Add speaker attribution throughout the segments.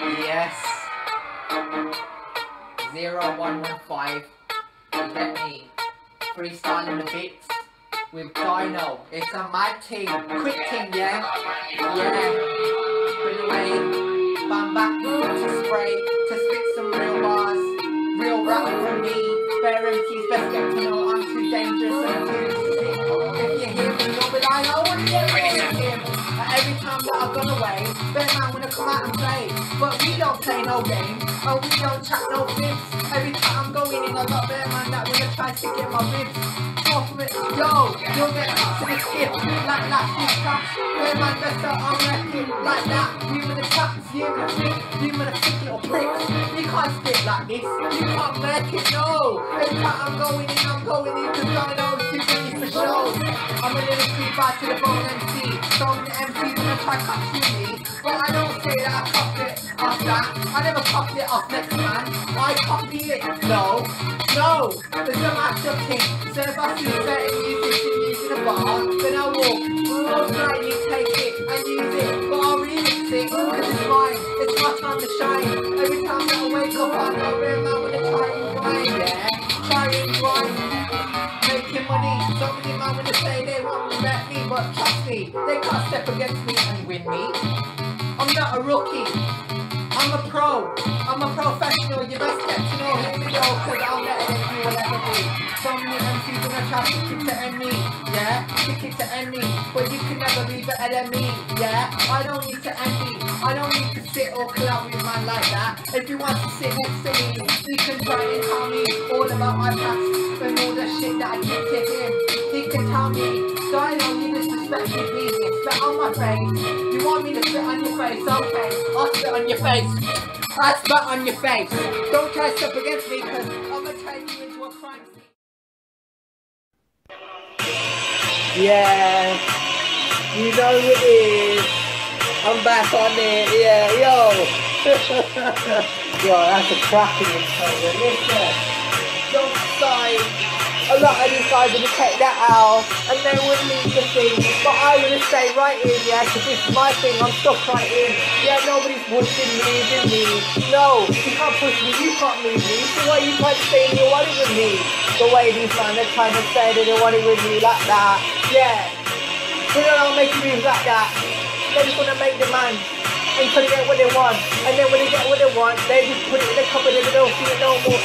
Speaker 1: Yes. Zero one one five. You get me? Freestyling the beats with Dyno. It's a mad team. Quick team, yeah? Yeah. No games, and we don't chat no fibs. Every time I'm going in, I got better man that wanna try to get my ribs. Yo, you'll get to the skip, like last week's trash. Better man best out on record, like that. You with the chaps, you with the flick, you with the thick little pricks. You can't spit like this, you can't make it, no. Every time I'm going in, I'm going in, cause I know it's too many for show. I'm a little creep out to the bone MC, so many MCs wanna try copying me, but I don't say that I copied it off that. I never copied it off next man. I copy it. No, no. There's a matchup thing. So if I see certain musician using a bar, then I will most likely take it and use it. But I'll remix it because it's mine. It's my time to shine. Every time that I wake up, I know where I'm gonna try and grind. Yeah, try grind making money. So many man wanna say they want to bet me, but trust me, they can't step against me and win me. I'm not a rookie. I'm a pro. I'm a professional. You best get to know who we go, cause I'll let it do whatever me. So many MCs gonna try to kick to yeah? Kick it to end me, but you can never be better than me, yeah? I don't need to envy. I don't need to sit or collab with man like that. If you want to sit next to me, you can try and tell me all about my past and all the shit that I did to him. He can tell me, Dyno, you disrespected me, spit on my face. You want me to spit on your face? Okay, I'll spit on your face. I spit on your face. Don't try to step against me, cause I'm gonna turn you into a crime scene.
Speaker 2: Yeah, you know it is. I'm back on it. Yeah, yo. yo, that's a cracking intro. Listen. A lot of these guys gonna take that out and they would leave the thing. But I'm gonna stay right in, yeah, because this is my thing. I'm stuck right in. Yeah, nobody's pushing me, moving me. No, you can't push me, you can't move me. So why you trying to you want it with me? The way these man are trying to say they want it with me like that. Yeah. They don't make moves like that. They just wanna make the man and try to get what they want. And then when they get what they want, they just put it in the cupboard and they don't see it no more.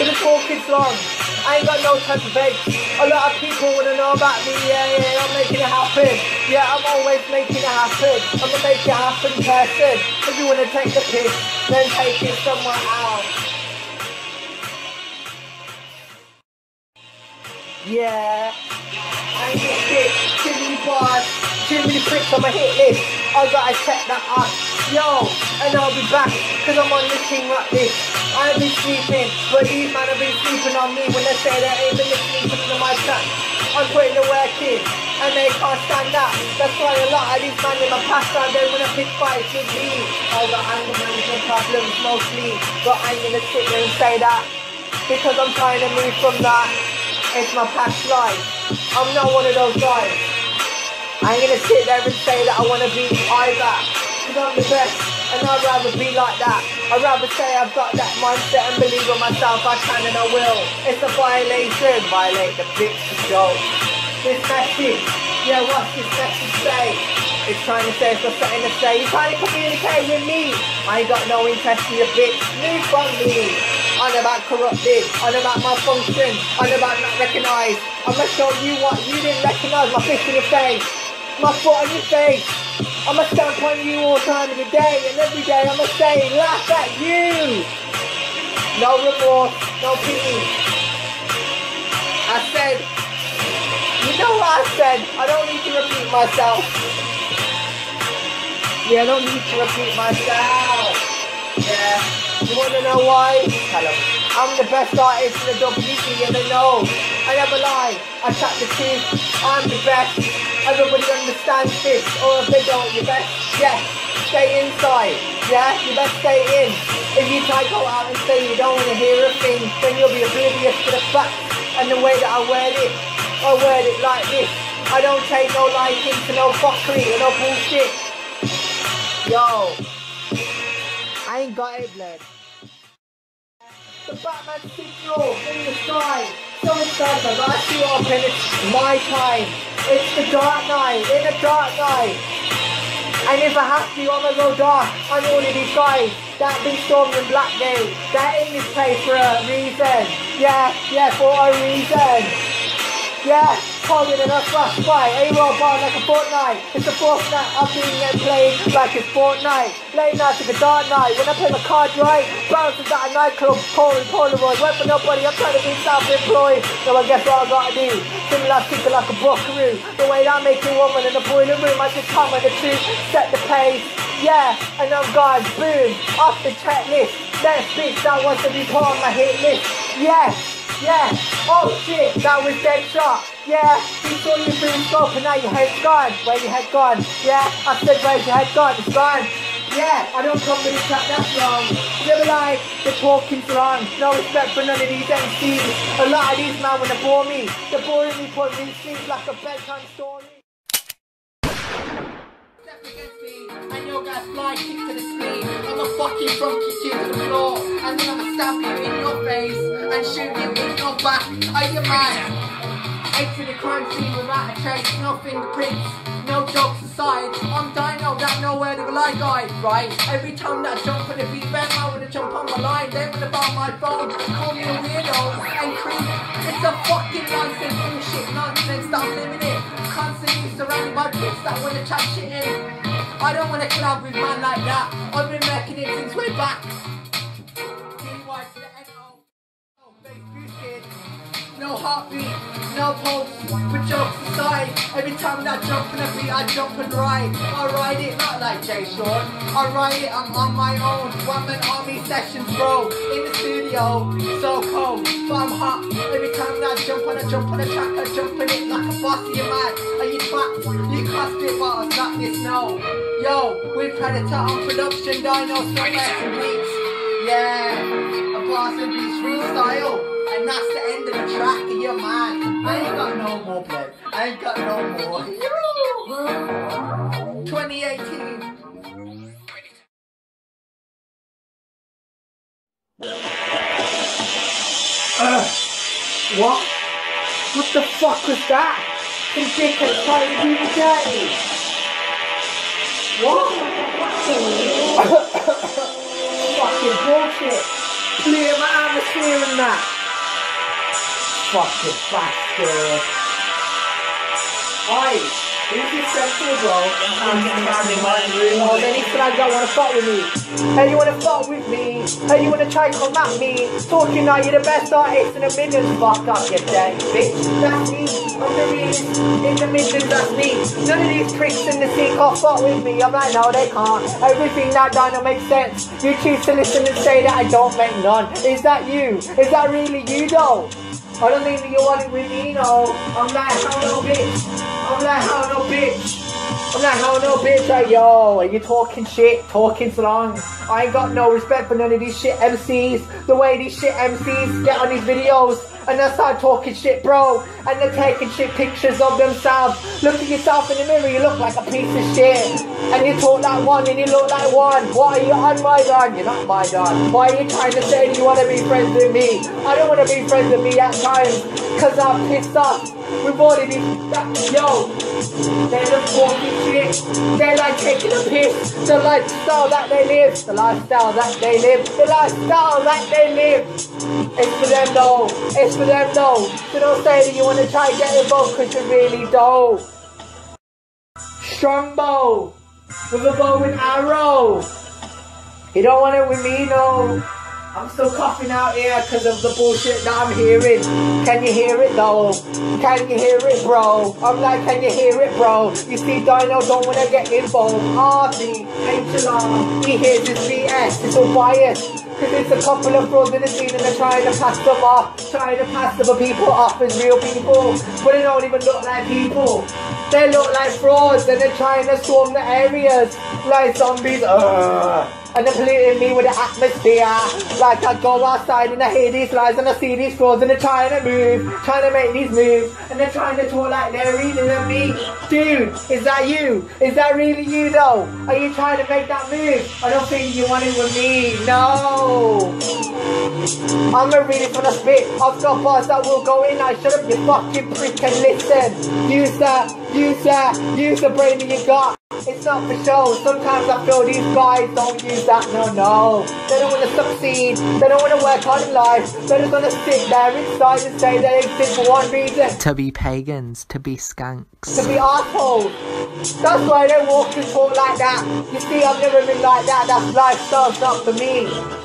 Speaker 2: So the talk is long. I ain't got no time to beg. A lot of people wanna know about me, yeah, yeah, I'm making it happen. Yeah, I'm always making it happen. I'm a make it happen person. If you wanna take the piss, then take it somewhere else. Yeah. I ain't get shit. Too many bars, too many pricks on my hit list. I gotta check that up. Yo, and I'll be back, cause I'm on this thing like this. I been sleeping, but these man have been sleeping on me when they say they ain't been listening to my chat. I'm putting the work in, and they can't stand that. That's why a lot of these man in my past time, they wanna pick fights with me. I got anger management problems mostly, but I ain't gonna sit there and say that. Because I'm trying to move from that. It's my past life. I'm not one of those guys. I ain't gonna sit there and say that I wanna be either. Cause I'm the best and I'd rather be like that. I'd rather say I've got that mindset and believe in myself I can and I will. It's a violation, violate the bitch go. This message, yeah, what's this message say? It's trying to say it's something to say. You're trying to communicate with me. I ain't got no interest in your bitch. Move from me. I'm about corrupted. I'm about malfunction. I'm about not recognised. I'm gonna show you what you didn't recognise. My fist in your face. My foot in your face. I'ma stamp on you all time of the day. And every day I'ma say, laugh at you. No remorse. No pity. I said, you know what I said? I don't need to repeat myself. Yeah, I don't need to repeat myself. Yeah. You wanna know why? Tell. I'm the best artist in the WC and they know. Never lie. I chat the truth. I'm the best. Everybody understands this. Or if they don't, you best, yeah, stay inside. Yeah, you best stay in. If you try to go out and say you don't want to hear a thing, then you'll be oblivious to the fact and the way that I word it. I word it like this. I don't take no liking to no fuckery or no bullshit. Yo. I I ain't got it, blood. The Batman signal in the sky. So excited, I got you up and it's my time. It's the dark night, in the dark night. And if I have to, I'm gonna go dark on all of these guys that been storming Blackgate. They're in this place for a reason. Yeah, yeah, for a reason. Yeah, holding in a flashlight, a robot like a Fortnite. It's a Fortnite, I'm being and playing like it's Fortnite. Late night to the dark night, when I play my cards right, bouncing at a nightclub, calling Polaroid, wait for nobody, I'm trying to be self-employed. So I guess what I gotta do, similar thinking like a buckaroo. The way I'm making woman in the boiler room, I just come with the truth, set the pace. Yeah, and I'm gone, boom, off the checklist. Next bitch that wants to be put on my hit list. Yeah. Yeah. Oh shit, that was dead shot. Yeah, you saw your boom scope and now your head's gone. Where your head gone? Yeah, I said where's your head gone? It's gone. Yeah, I don't come with a track, that's wrong. Never like the talking's wrong. No respect for none of these MCs. A lot of these man wanna bore me. They're boring me, put me sleep like a bedtime story.
Speaker 1: Your guys fly kick to the screen. I'ma fucking front kick you to the floor, and then I'ma stab you in your face and shoot you in your back. Are you mad? Enter the crime scene without a trace, no fingerprints, no jokes aside. I'm Dyno, that no word of a lie guy, right? Every time that I jump on the beat, bang, I wanna jump on my line, then when about my phone, call me a weirdo and creep. It's a fucking nonsense, bullshit nonsense, stop living it. Constantly surrounded by bitches that wanna chat shit in. I don't wanna collab with man like that. I've been making it since way back. Oh. No heartbeat, no pulse, but jump aside, every time that I jump in a beat, I jump and ride. I ride it not like Jay Sean, I ride it, I'm on my own. One man army sessions, bro, in the studio, so cold, but I'm hot. Every time that I jump on a jump on a track, I jump in it like a boss, you mad? Are you trapped? You can't spit bars, not this, no. Yo, we Predator on production, Dyno, Smack and Beats. Yeah, a boss and beats freestyle. And that's the end of the track, and you're man. I ain't got no more, blood. I ain't got no more. 2018.
Speaker 2: Uh, what? What the fuck was that? To dirty. What? Fucking bullshit. Clear my atmosphere and that. Fucking bastard. Oi, who's this sexual bro? Oh, then he flagged out wanna fuck with me. Hey, you wanna fuck with me? Hey, you wanna try and come at me? Talking now, you're the best artist in the millions. Fuck up, you dead bitch. That's me. I'm the realest in the millions. That's me. None of these tricks in the sea can't fuck with me. I'm like, no, they can't. Everything that done don't make sense. You choose to listen and say that I don't make none. Is that you? Is that really you though? I don't you want it with me, no. I'm like, how no bitch. I'm like, how no bitch. I'm like, how no bitch. Like, yo, are you talking shit? Talking slang. I ain't got no respect for none of these shit MCs. The way these shit MCs get on these videos and they start talking shit, bro. And they're taking shit pictures of themselves. Look at yourself in the mirror, you look like a piece of shit. And you talk like one and you look like one. Why are you on my dog? You're not my dog. Why are you trying to say you want to be friends with me? I don't want to be friends with me at times. Cause I'm pissed off. We've already been, yo, they're just talking shit. They're like taking a piss. The lifestyle that they live. The lifestyle that they live. The lifestyle that they live. It's for them though. It's for them though. So don't say that you want to try and get involved because you're really don't. Strong bow. With a bow and arrow. You don't want it with me, no. I'm still coughing out here because of the bullshit that I'm hearing. Can you hear it though? Can you hear it, bro? I'm like, can you hear it, bro? You see, Dyno don't want to get involved. RB, HLR, he hears his BS. It's all biased. Because it's a couple of frauds in the scene and they're trying to pass them off. Trying to pass other people off as real people. But they don't even look like people. They look like frauds and they're trying to swarm the areas like zombies. And they're polluting me with the atmosphere. Like I go outside and I hear these lies and I see these frauds and they're trying to move, trying to make these moves, and they're trying to talk like they're reading than me. Dude, is that you? Is that really you though? Are you trying to make that move? I don't think you want it with me. No. I'ma read it from the spit. I've got bars that will go in. I shut up, you fucking prick, and listen. Use that, use that, use the brain that you got. It's not for show. Sometimes I feel these guys don't use that. No, no. They don't want to succeed. They don't want to work hard in life. They're just going to sit there inside and say they exist for one reason.
Speaker 1: To be pagans, to be skanks.
Speaker 2: To be assholes. That's why they walk and talk like that. You see, I've never been like that. That's lifestyle's not for me.